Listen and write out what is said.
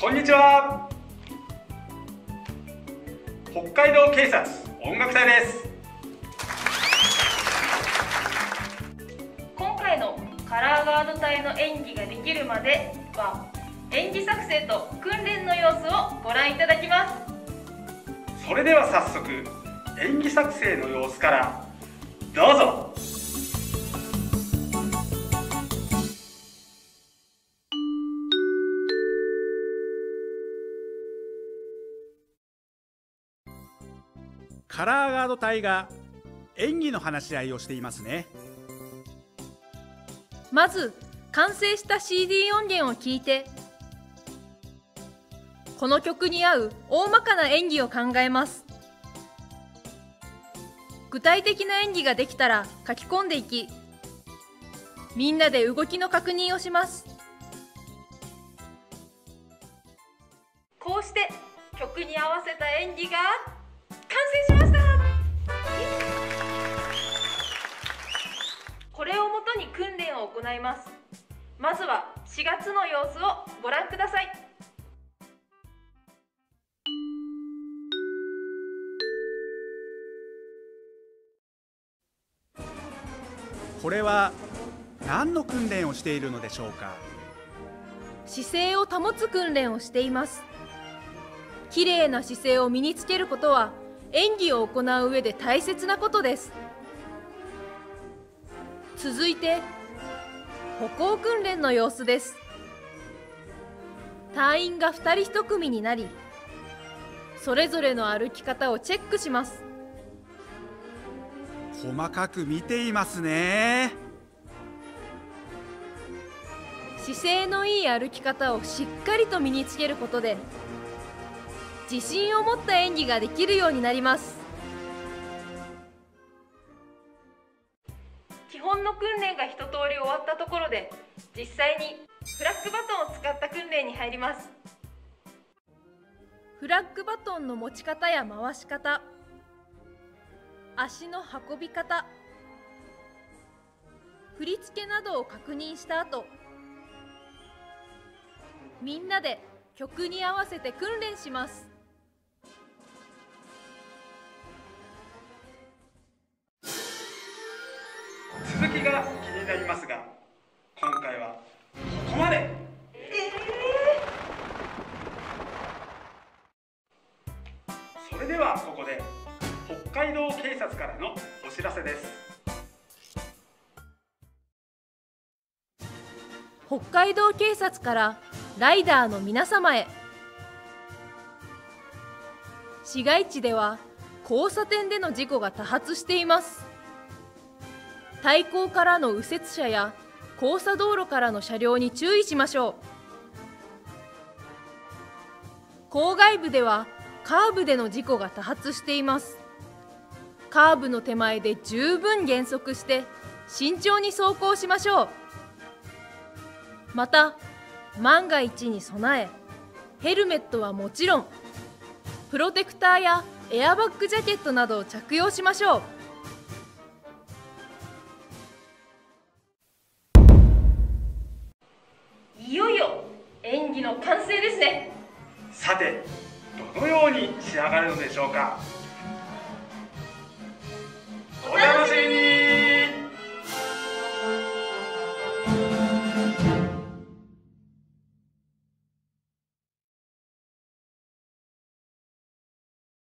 こんにちは。北海道警察音楽隊です。今回のカラーガード隊の演技ができるまでは演技作成と訓練の様子をご覧いただきます。それでは早速演技作成の様子からどうぞカラーガード隊が演技の話し合いをしていますね。まず完成した CD 音源を聞いてこの曲に合う大まかな演技を考えます。具体的な演技ができたら書き込んでいきみんなで動きの確認をします。こうして曲に合わせた演技が行います。まずは4月の様子をご覧ください。これは何の訓練をしているのでしょうか？姿勢を保つ訓練をしています。綺麗な姿勢を身につけることは演技を行う上で大切なことです。続いて歩行訓練の様子です。隊員が2人1組になりそれぞれの歩き方をチェックします。細かく見ていますね。姿勢のいい歩き方をしっかりと身につけることで自信を持った演技ができるようになります基本の訓練が一通り終わったところで実際にフラッグバトンを使った訓練に入ります。フラッグバトンの持ち方や回し方足の運び方振り付けなどを確認した後みんなで曲に合わせて訓練します。続きが気になりますが今回はここまで。それではここで北海道警察からのお知らせです。北海道警察からライダーの皆様へ。市街地では交差点での事故が多発しています。対向からの右折車や交差道路からの車両に注意しましょう。郊外部ではカーブでの事故が多発しています。カーブの手前で十分減速して慎重に走行しましょう。また万が一に備えヘルメットはもちろんプロテクターやエアバッグジャケットなどを着用しましょう。演技の完成ですね。さてどのように仕上がるのでしょうか